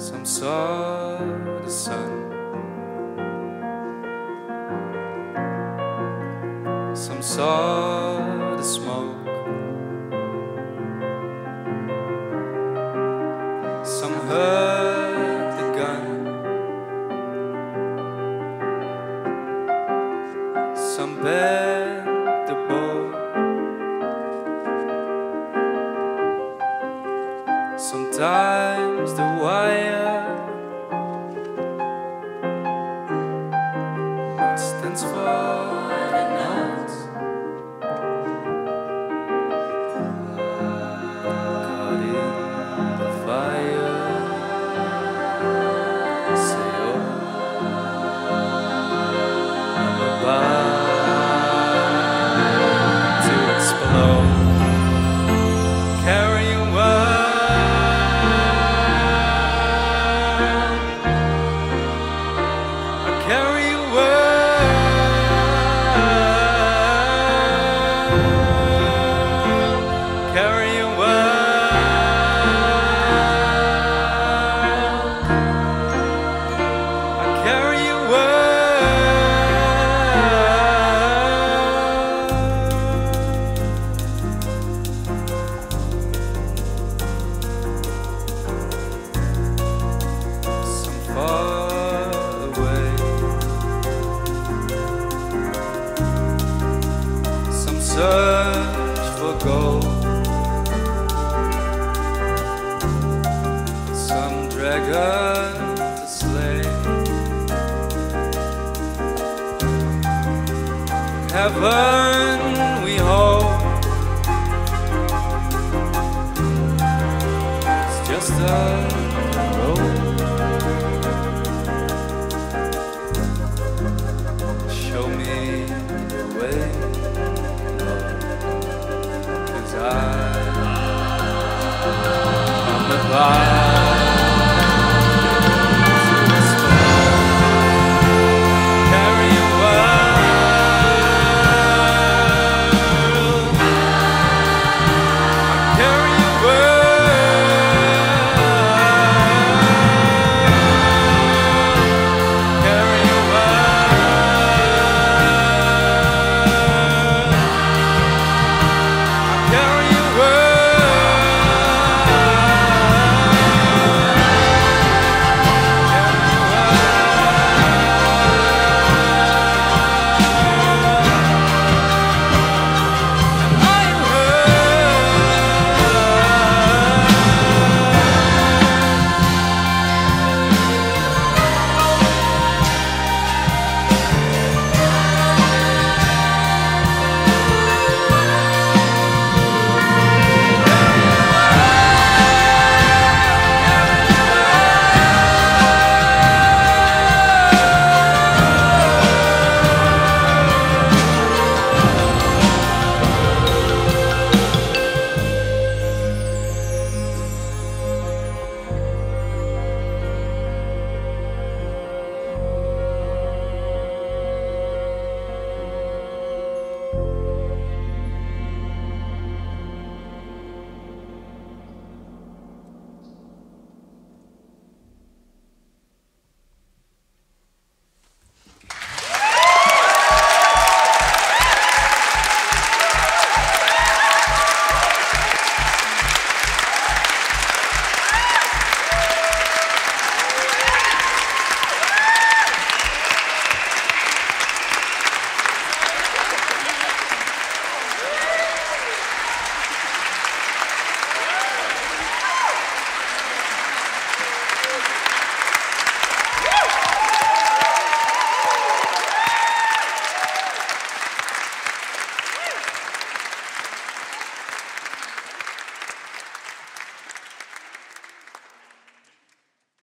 Some saw the sun. Some saw the smoke. Some heard the gun. Some bent the bow. Sometimes the wire stands for search for gold, some dragon to slay. Heaven we hope. It's just a fire.